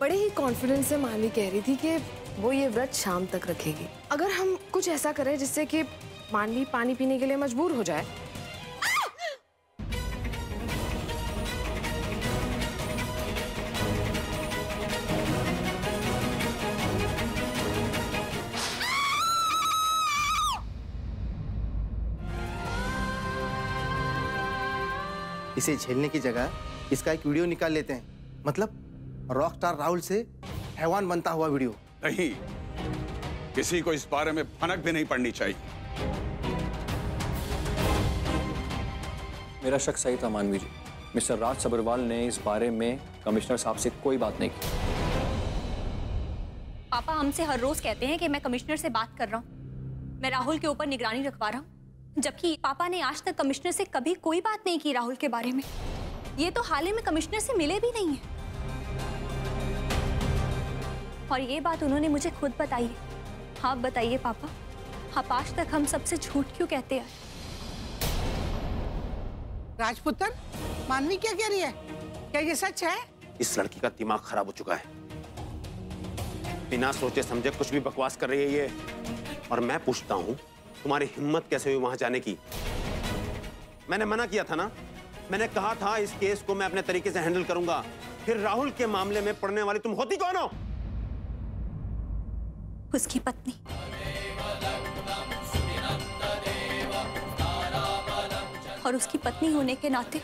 बड़े ही कॉन्फिडेंस से मानवी कह रही थी कि वो ये व्रत शाम तक रखेगी। अगर हम कुछ ऐसा करें जिससे कि मानवी पानी पीने के लिए मजबूर हो जाए। इसे झेलने की जगह इसका एक वीडियो निकाल लेते हैं। मतलब रॉक स्टार राहुल से हैवान बनता हुआ वीडियो। नहीं किसी को इस बारे में भनक भी नहीं पड़नी चाहिए। मेरा शक सही था मानवी जी। मिस्टर राज सबरवाल ने इस बारे में कमिश्नर साहब से कोई बात नहीं की। पापा हमसे हर रोज कहते हैं कि मैं कमिश्नर से बात कर रहा हूँ। मैं राहुल के ऊपर निगरानी रखवा रहा हूँ जबकि पापा ने आज तक कमिश्नर से कभी कोई बात नहीं की राहुल के बारे में। ये तो हाल ही में कमिश्नर से मिले भी नहीं है। और ये बात उन्होंने मुझे खुद बताई है। आप बताइए पापा आप आज तक हम सबसे झूठ क्यों कहते हैं? राजपुत्र मानवी क्या कह रही है? क्या ये सच है? इस लड़की का दिमाग खराब हो चुका है। बिना सोचे समझे कुछ भी बकवास कर रही है ये। और मैं पूछता हूँ तुम्हारी हिम्मत कैसे हुई वहाँ जाने की? मैंने मना किया था ना? मैंने कहा था इस केस को मैं अपने तरीके से हैंडल करूँगा। फिर राहुल के मामले में पढ़ने वाली तुम होती कौन हो? उसकी पत्नी। और उसकी पत्नी होने के नाते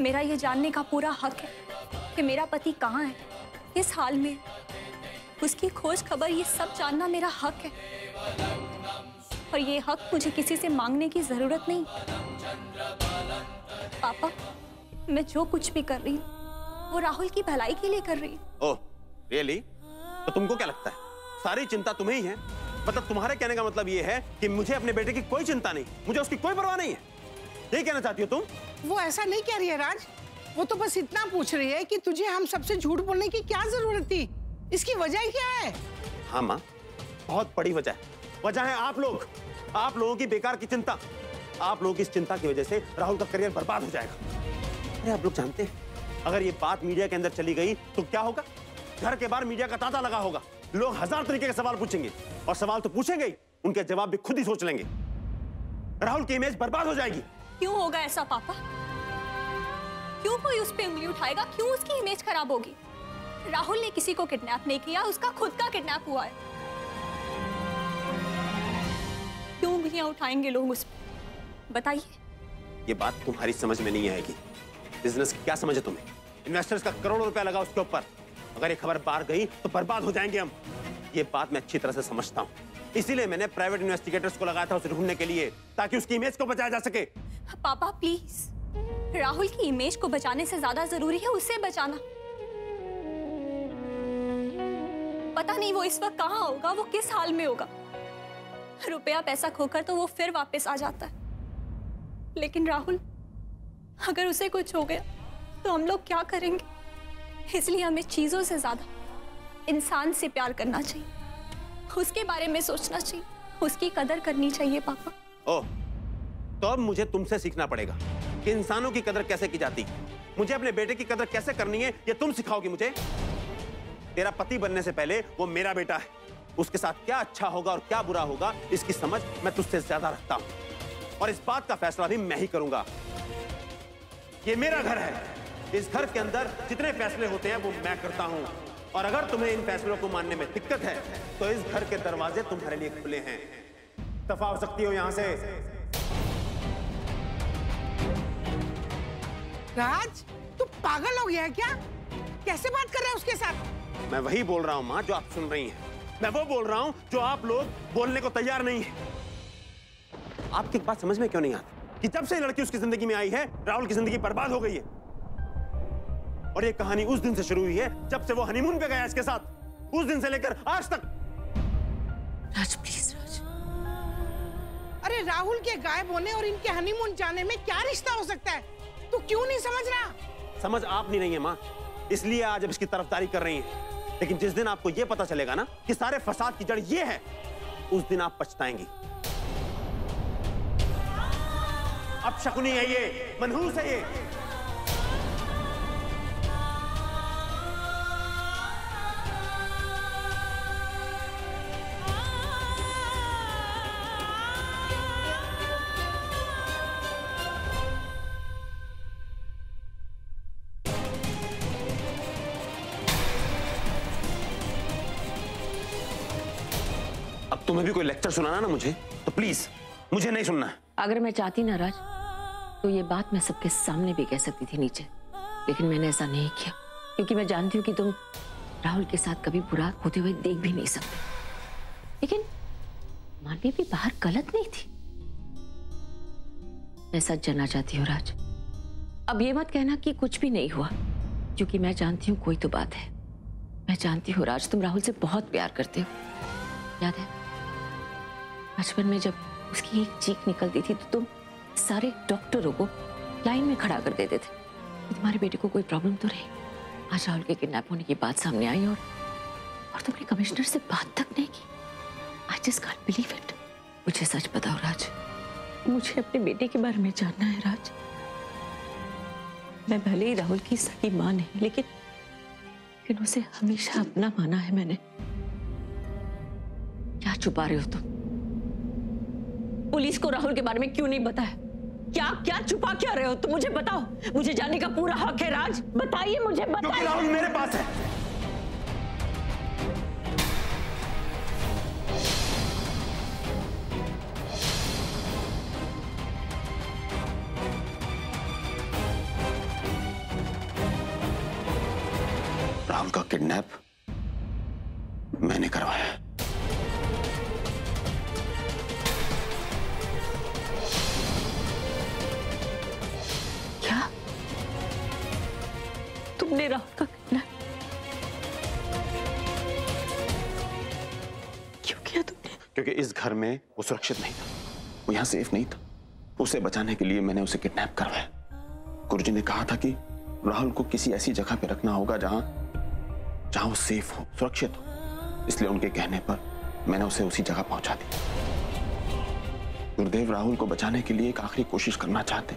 मेरा ये जानने का पूरा हक है कि मेरा पति कहाँ है, किस हाल में उसकी खोज खबर ये सब जानना मेरा हक है। और ये हक मुझे किसी से मांगने की ज़रूरत नहीं। पापा, मैं जो कुछ भी कर रही हूँ, वो राहुल की भलाई के लिए कर रही हूँ। ओह रियली तो तुमको क्या लगता है? सारी चिंता तुम्हें ही है। मतलब तुम्हारे कहने का मतलब ये है कि मुझे अपने बेटे की कोई चिंता नहीं मुझे उसकी कोई परवाह नहीं है। यही कहना चाहती हो तुम? वो ऐसा नहीं कह रही है राज। वो तो बस इतना पूछ रही है कि तुझे हम सबसे झूठ बोलने की क्या ज़रूरत थी? इसकी वजह क्या है? हाँ माँ बहुत बड़ी वजह है। वजह है आप लोग। आप लोगों की बेकार की चिंता। आप लोगों की इस चिंता की वजह से राहुल का करियर बर्बाद हो जाएगा। अरे आप लोग जानते हैं अगर ये बात मीडिया के अंदर चली गई तो क्या होगा? घर के बाहर मीडिया का तांता लगा होगा। लोग हज़ार तरीके के सवाल पूछेंगे और सवाल तो पूछेंगे ही। उनके जवाब भी खुद ही सोच लेंगे। राहुल की इमेज बर्बाद हो जाएगी। क्यों होगा ऐसा पापा? क्यों कोई उस पर उंगली उठाएगा? क्यों उसकी इमेज खराब होगी? राहुल ने किसी को किडनैप नहीं किया उसका खुद का किडनैप हुआ है। क्यों उंगलियाँ उठाएँगे लोग उस पर बताइए। ये बात तुम्हारी समझ में नहीं आएगी। बिज़नेस की क्या समझ है तुम्हें? इन्वेस्टर्स का करोड़ों रुपया लगा उसके ऊपर। अगर ये खबर बाहर गई तो बर्बाद हो जाएँगे हम। ये बात मैं अच्छी तरह से समझता हूँ। इसीलिए मैंने प्राइवेट इन्वेस्टिगेटर्स को लगाया था उसे ढूँढने के लिए, ताकि उसकी इमेज को बचाया जा सके। पापा प्लीज़ राहुल की इमेज को बचाने से ज़्यादा ज़रूरी है उसे बचाना। पता नहीं वो इस वक्त कहाँ होगा, वो किस हाल में होगा। रुपया पैसा खोकर तो वो फिर वापस आ जाता है। लेकिन राहुल, अगर उसे कुछ हो गया तो हम लोग क्या करेंगे? इसलिए हमें चीज़ों से ज़्यादा इंसान से प्यार करना चाहिए। उसके बारे में सोचना चाहिए। उसकी कदर करनी चाहिए, पापा। ओह तो अब मुझे तुमसे सीखना पड़ेगा कि इंसानों की कदर कैसे की जाती मुझे अपने बेटे की कदर कैसे करनी है, ये तुम सिखाओगी मुझे। तेरा पति बनने से पहले वो मेरा बेटा है। उसके साथ क्या अच्छा होगा और क्या बुरा होगा, इसकी समझ मैं तुझसे ज़्यादा रखता हूँ। और इस बात का फैसला भी मैं ही करूँगा। ये मेरा घर है। इस घर के अंदर जितने फैसले होते हैं वो मैं करता हूँ। और अगर तुम्हें इन फैसलों को मानने में दिक्कत है तो इस घर के दरवाजे तुम्हारे लिए खुले हैं। दफ़ा हो सकती हो यहाँ से। राज तू पागल हो गया है क्या? कैसे बात कर रहा है उसके साथ? मैं वही बोल रहा हूँ माँ जो आप सुन रही हैं। मैं वो बोल रहा हूँ जो आप लोग बोलने को तैयार नहीं है। आपकी बात समझ में क्यों नहीं आती? कि जब से लड़की उसकी ज़िंदगी में आई है राहुल की ज़िंदगी बर्बाद हो गई है। और ये कहानी उस दिन से शुरू हुई है जब से वो हनीमून पे गया इसके साथ। उस दिन से लेकर आज तक। राज प्लीज़ राज। अरे राहुल के गायब होने और इनके हनीमून जाने में क्या रिश्ता हो सकता है? तू क्यों नहीं समझ रहा? समझ आप नहीं रही है माँ। इसलिए आज अब इसकी तरफदारी कर रही है। लेकिन जिस दिन आपको यह पता चलेगा ना कि सारे फसाद की जड़ ये है उस दिन आप पछताएँगी। अब शकुनी है ये मनहूस है ये। लेक्चर सुनाना ना मुझे? तो प्लीज़ मुझे नहीं सुनना। अगर मैं चाहती ना राज तो ये बात मैं सबके सामने भी कह सकती थी नीचे। लेकिन मैंने ऐसा नहीं किया, क्योंकि मैं जानती हूँ कि तुम राहुल के साथ कभी बुरा होते हुए देख भी नहीं सकते। लेकिन मानवी भी बाहर गलत नहीं थी। मैं सच जानना चाहती हूँ राज। अब ये मत कहना कि कुछ भी नहीं हुआ, क्योंकि मैं जानती हूँ कोई तो बात है। मैं जानती हूँ राज, तुम राहुल से बहुत प्यार करते हो। याद है? बचपन में जब उसकी एक चीख निकलती थी तो तुम सारे डॉक्टरों को लाइन में खड़ा कर देते थे। तुम्हारे बेटे को कोई प्रॉब्लम तो नहीं आज राहुल के किडनैप होने की बात सामने आई और और तुमने कमिश्नर से बात तक नहीं की? I just can't believe it मुझे सच बताओ राज। मुझे अपने बेटे के बारे में जानना है राज। मैं भले ही राहुल की सगी माँ नहीं, लेकिन लेकिन उसे हमेशा अपना माना है मैंने। क्या छुपा रहे हो तुम? पुलिस को राहुल के बारे में क्यों नहीं बताया क्या क्या छुपा क्या रहे हो? तुम मुझे बताओ। मुझे जाने का पूरा हक है राज। बताइए मुझे बताइए। राहुल मेरे पास है। राहुल का क्यों किया तुमने क्योंकि इस घर में वो सुरक्षित नहीं था। वो यहाँ सेफ़ नहीं था। उसे बचाने के लिए मैंने उसे किडनैप करवाया। गुरुजी ने कहा था कि राहुल को किसी ऐसी जगह पे रखना होगा जहाँ जहाँ वो सेफ़ हो, सुरक्षित हो। इसलिए उनके कहने पर मैंने उसे उसी जगह पहुँचा दिया। गुरुदेव, राहुल को बचाने के लिए एक आखिरी कोशिश करना चाहते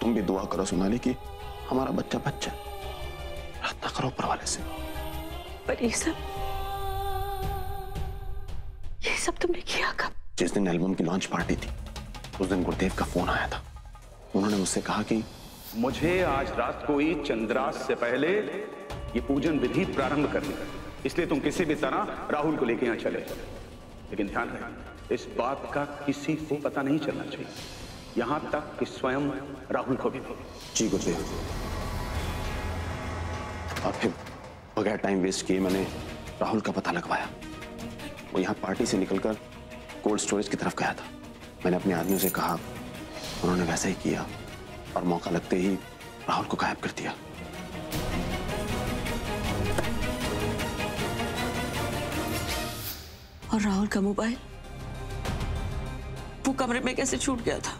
तुम भी दुआ करो सोनाली कि हमारा बच्चा बच्चा प्रार्थना करो ऊपर वाले से। पर ये सब ये सब तुमने किया कब? जिस दिन एल्बम की लॉन्च पार्टी थी उस दिन गुरुदेव का फ़ोन आया था। उन्होंने मुझसे कहा कि मुझे आज रात को ही चंद्रास से पहले ये पूजन विधि प्रारंभ करनी है। इसलिए तुम किसी भी तरह राहुल को लेके यहाँ चले लेकिन ध्यान रहे इस बात का किसी को पता नहीं चलना चाहिए। यहाँ तक कि स्वयं राहुल को भी। जी गुरुदेव। और फिर बगैर टाइम वेस्ट किए मैंने राहुल का पता लगवाया। वो यहाँ पार्टी से निकलकर कोल्ड स्टोरेज की तरफ़ गया था। मैंने अपने आदमियों से कहा उन्होंने वैसा ही किया और मौका लगते ही राहुल को गायब कर दिया। और राहुल का मोबाइल? वो कमरे में कैसे छूट गया था?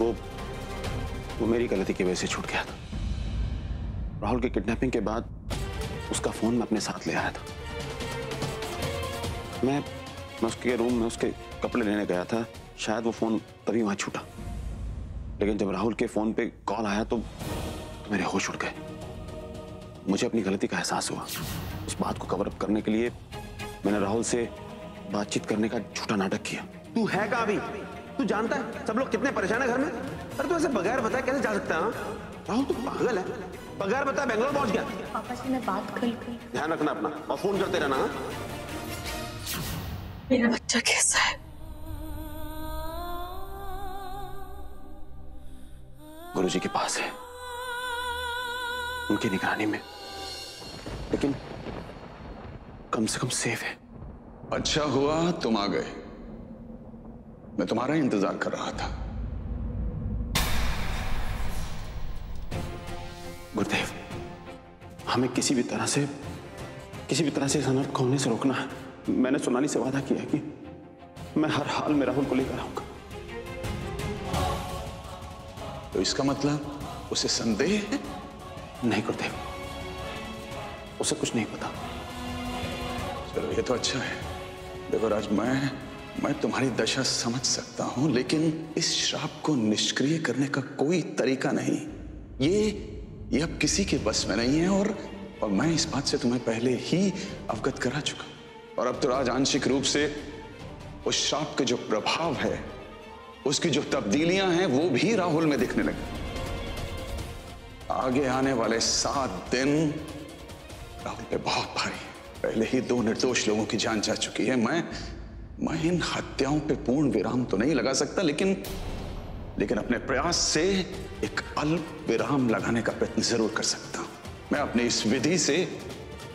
वो वो मेरी गलती की वजह से छूट गया था। राहुल की किडनैपिंग के बाद उसका फ़ोन मैं अपने साथ ले आया था। मैं मैं उसके रूम में उसके कपड़े लेने गया था। शायद वो फ़ोन तभी वहाँ छूटा। लेकिन जब राहुल के फ़ोन पे कॉल आया तो, तो मेरे होश उड़ गए। मुझे अपनी गलती का एहसास हुआ। उस बात को कवर अप करने के लिए मैंने राहुल से बातचीत करने का झूठा नाटक किया। तू है का अभी? तू जानता है? सब लोग कितने परेशान है घर में? अरे तू ऐसे बगैर बताए कैसे जा सकता है हाँ? राहुल तू पागल है। बगैर बताए बेंगलोर पहुँच गया। पापा से मैं बात कर लूँ ध्यान रखना अपना और फ़ोन करते रहना हाँ? मेरा बच्चा कैसा है? गुरुजी के पास है उनकी निगरानी में। लेकिन कम से कम सेफ़ है। अच्छा हुआ तुम आ गए। मैं तुम्हारा इंतज़ार कर रहा था। गुरुदेव हमें किसी भी तरह से किसी भी तरह से इस अनर्थ को होने से रोकना है। मैंने सोनाली से वादा किया है कि मैं हर हाल में राहुल को लेकर आऊँगा। तो इसका मतलब उसे संदेह है? नहीं गुरुदेव उसे कुछ नहीं पता। चलो ये तो अच्छा है। देखो राज मैं मैं तुम्हारी दशा समझ सकता हूँ लेकिन इस श्राप को निष्क्रिय करने का कोई तरीका नहीं। ये ये अब किसी के बस में नहीं है और और मैं इस बात से तुम्हें पहले ही अवगत करा चुका और अब तो राज आंशिक रूप से उस श्राप के जो प्रभाव है, उसकी जो तब्दीलियाँ हैं, वो भी राहुल में दिखने लगी। आगे आने वाले सात दिन राहुल पे बहुत भारी। पहले ही दो निर्दोष लोगों की जान जा चुकी है। मैं मैं इन हत्याओं पे पूर्ण विराम तो नहीं लगा सकता, लेकिन लेकिन अपने प्रयास से एक अल्प विराम लगाने का प्रयत्न ज़रूर कर सकता हूँ। मैं अपनी इस विधि से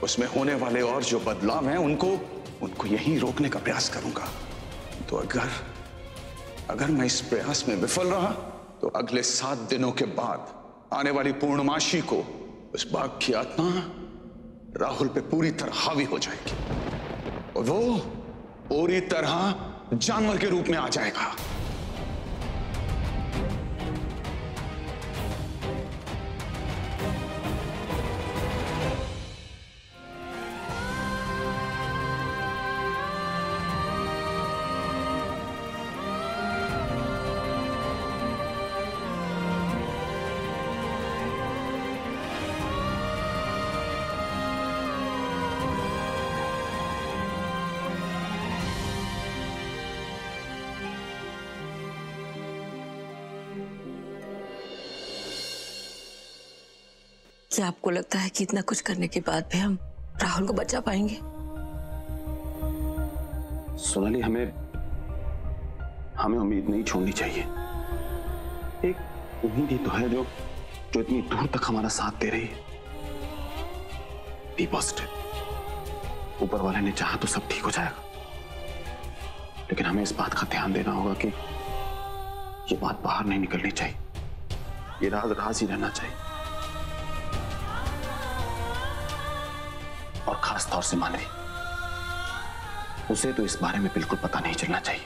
उसमें होने वाले और जो बदलाव हैं, उनको उनको यही रोकने का प्रयास करूँगा। तो अगर अगर मैं इस प्रयास में विफल रहा तो अगले सात दिनों के बाद आने वाली पूर्णमाशी को उस बाघ की आत्मा राहुल पे पूरी तरह हावी हो जाएगी। और वो पूरी तरह जानवर के रूप में आ जाएगा। क्या आपको लगता है कि इतना कुछ करने के बाद भी हम राहुल को बचा पाएँगे? सोनाली, हमें हमें उम्मीद नहीं छोड़नी चाहिए। एक उम्मीद ही तो है जो जो इतनी दूर तक हमारा साथ दे रही है। पॉजिटिव ऊपर वाले ने चाहा तो सब ठीक हो जाएगा। लेकिन हमें इस बात का ध्यान देना होगा कि ये बात बाहर नहीं निकलनी चाहिए। ये राज राज ही रहना चाहिए। और खास तौर से मानवी। उसे तो इस बारे में बिल्कुल पता नहीं चलना चाहिए।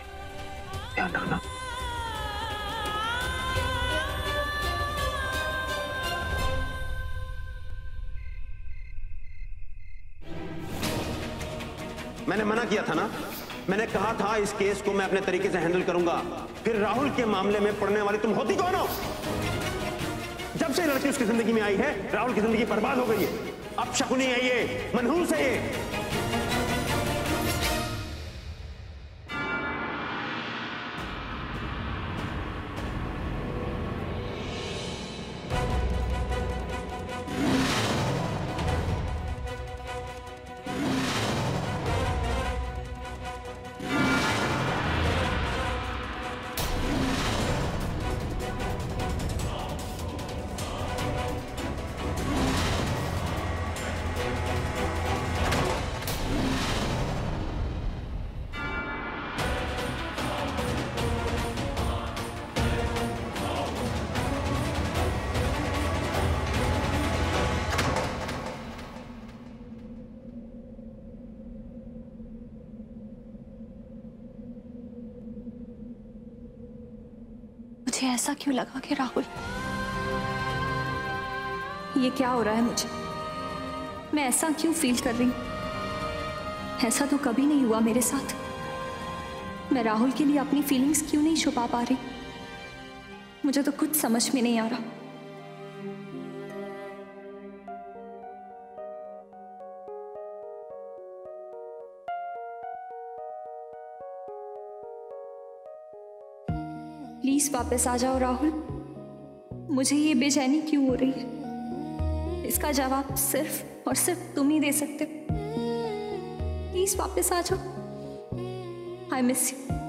ध्यान रखना। मैंने मना किया था ना? मैंने कहा था इस केस को मैं अपने तरीके से हैंडल करूँगा। फिर राहुल के मामले में पड़ने वाली तुम होती कौन हो? जब से लड़की उसकी ज़िंदगी में आई है, राहुल की ज़िंदगी बर्बाद हो गई है। अब शकुनी है ये मनहूस है ये। ऐसा क्यों लगा कि राहुल? ये क्या हो रहा है मुझे? मैं ऐसा क्यों फील कर रही ऐसा तो कभी नहीं हुआ मेरे साथ। मैं राहुल के लिए अपनी फीलिंग्स क्यों नहीं छुपा पा रही? मुझे तो कुछ समझ में नहीं आ रहा। प्लीज़ वापस आ जाओ, राहुल। मुझे ये बेचैनी क्यों हो रही है? इसका जवाब सिर्फ़ और सिर्फ़ तुम ही दे सकते हो। प्लीज़ वापस आ जाओ। आई मिस यू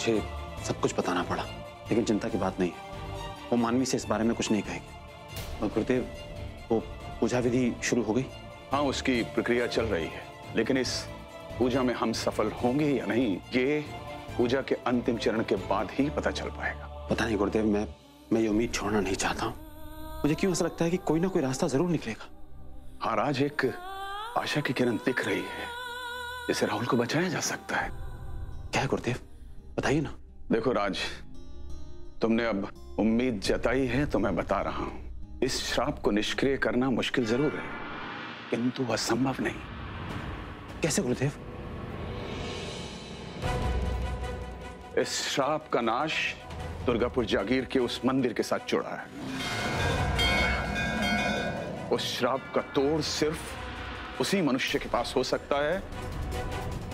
मुझे सब कुछ बताना पड़ा लेकिन चिंता की बात नहीं। है वो मानवी से इस बारे में कुछ नहीं कहेगी। और गुरुदेव वो पूजा विधि शुरू हो गई? हाँ उसकी प्रक्रिया चल रही है लेकिन इस पूजा में हम सफल होंगे या नहीं ये पूजा के अंतिम चरण के बाद ही पता चल पाएगा। पता नहीं गुरुदेव मैं मैं ये उम्मीद छोड़ना नहीं चाहता हूँ। मुझे क्यों ऐसा लगता है कि कोई ना कोई रास्ता ज़रूर निकलेगा? हाँ राज एक आशा की किरण दिख रही है जिसे राहुल को बचाया जा सकता है। क्या है गुरुदेव? बताइए ना। देखो राज तुमने अब उम्मीद जताई है तो मैं बता रहा हूँ। इस श्राप को निष्क्रिय करना मुश्किल ज़रूर है किंतु असंभव नहीं। कैसे गुरुदेव? इस श्राप का नाश दुर्गापुर जागीर के उस मंदिर के साथ जुड़ा है। उस श्राप का तोड़ सिर्फ़ उसी मनुष्य के पास हो सकता है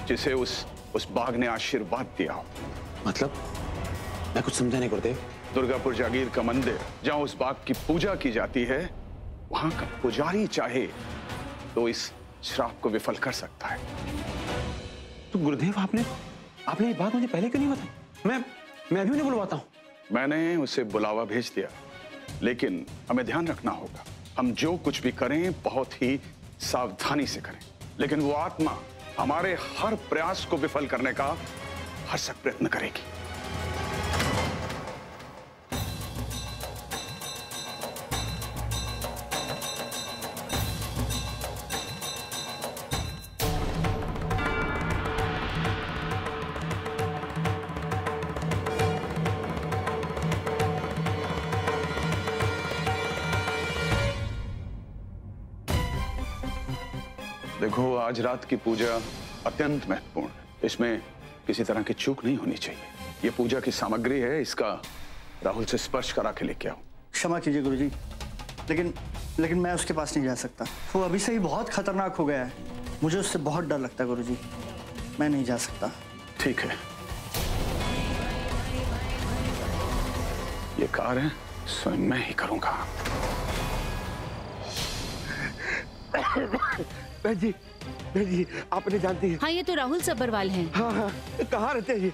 जिसे उस उस बाघ ने आशीर्वाद दिया हो। मतलब? मैं कुछ समझा नहीं गुरुदेव। दुर्गापुर जागीर का मंदिर जहाँ उस बाघ की पूजा की जाती है वहाँ का पुजारी चाहे तो इस श्राप को विफल कर सकता है। तो गुरुदेव आपने आपने ये बात मुझे पहले क्यों नहीं बताई? मैं मैं अभी उन्हें बुलवाता हूँ। मैंने उसे बुलावा भेज दिया लेकिन हमें ध्यान रखना होगा हम जो कुछ भी करें बहुत ही सावधानी से करें। लेकिन वो आत्मा हमारे हर प्रयास को विफल करने का हरसक प्रयत्न करेगी। देखो आज रात की पूजा अत्यंत महत्वपूर्ण है। इसमें किसी तरह की चूक नहीं होनी चाहिए। ये पूजा की सामग्री है इसका राहुल से स्पर्श करा के लेके आओ। क्षमा कीजिए गुरुजी लेकिन लेकिन मैं उसके पास नहीं जा सकता। वो अभी से ही बहुत खतरनाक हो गया है। मुझे उससे बहुत डर लगता है गुरुजी। मैं नहीं जा सकता। ठीक है। ये कार्य स्वयं मैं ही करूँगा। बहन जी बहन जी आपने जानती है। हाँ ये तो राहुल सब्बरवाल हैं। हाँ हाँ कहाँ रहते हैं ये?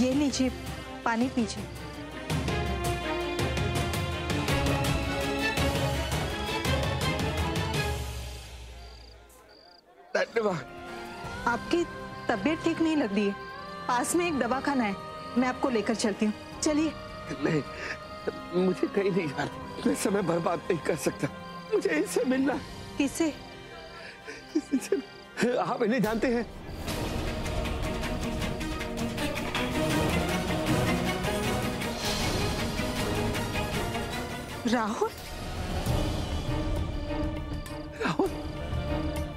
ये लीजिए पानी पीजिए। तबीयत ठीक नहीं लग रही है। पास में एक दवाखाना है। मैं आपको लेकर चलती हूँ। चलिए। नहीं मुझे कहीं नहीं जाना मैं समय बर्बाद नहीं कर सकता। मुझे इनसे मिलना किसे? आप इन्हें जानते हैं। राहुल? राहुल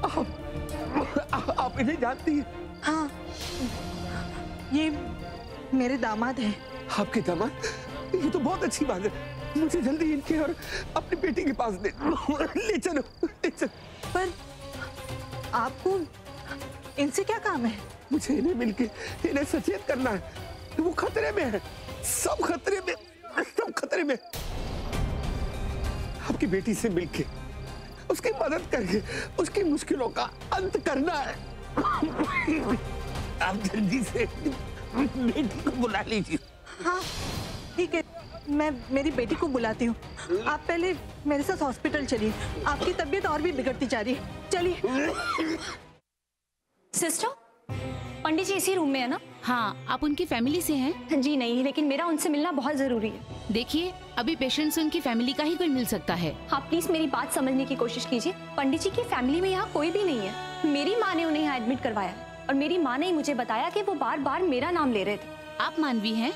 आप आप, आप इन्हें जानती हैं। हाँ। ये मेरे दामाद हैं। आपके दामाद? ये तो बहुत अच्छी बात है। मुझे जल्दी इनके और अपनी बेटी के पास दे ले चलो ले चलो। पर आपको इनसे क्या काम है? मुझे इन्हें मिलके इन्हें सचेत करना है। वो खतरे में है। सब खतरे में सब खतरे में। आपकी बेटी से मिलके उसकी मदद करके उसकी मुश्किलों का अंत करना है। आप जल्दी से बेटी को बुला लीजिए। हाँ ठीक है। मैं मेरी बेटी को बुलाती हूँ। आप पहले मेरे साथ हॉस्पिटल चलिए। आपकी तबीयत और भी बिगड़ती जा रही है। चलिए। सिस्टर पंडित जी इसी रूम में है ना? हाँ आप उनकी फैमिली से हैं? जी नहीं लेकिन मेरा उनसे मिलना बहुत ज़रूरी है। देखिए अभी पेशेंट से उनकी फैमिली का ही कोई मिल सकता है। आप प्लीज़ मेरी बात समझने की कोशिश कीजिए। पंडित जी की फैमिली में यहाँ कोई भी नहीं है। मेरी माँ ने उन्हें यहाँ एडमिट करवाया और मेरी माँ ने ही मुझे बताया कि वो बार बार मेरा नाम ले रहे थे। आप मानवी हैं?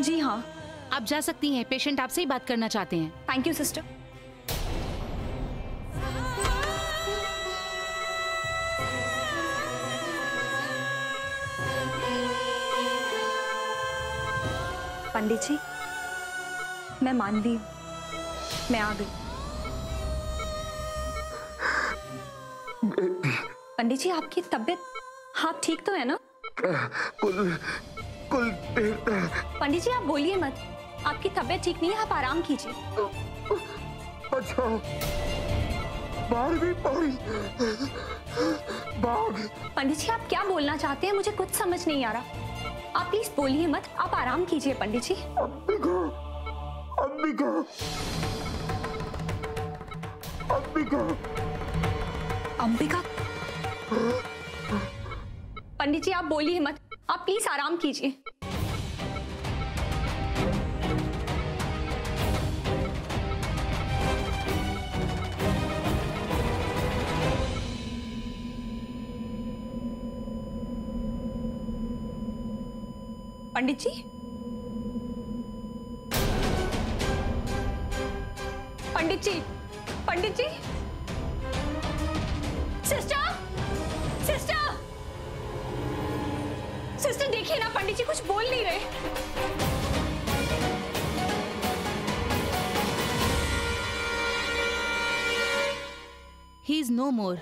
जी हाँ। आप जा सकती हैं पेशेंट आपसे ही बात करना चाहते हैं। Thank you sister Pandit ji मैं मानवी हूँ। मैं आ गई। पंडित जी आपकी तबीयत? आप ठीक तो है ना? कुल कुल पंडित जी आप बोलिए मत। आपकी तबीयत ठीक नहीं है आप आराम कीजिए। अच्छा। बाग पंडित जी आप क्या बोलना चाहते हैं? मुझे कुछ समझ नहीं आ रहा। आप प्लीज़ बोलिए मत। आप आराम कीजिए पंडित जी। अंबिका अंबिका अंबिका अंबिका? पंडित जी आप बोलिए मत। आप प्लीज़ आराम कीजिए। Pandit ji Pandit ji Pandit ji sister sister sister देखिए ना पंडित जी कुछ बोल नहीं रहे। Is no more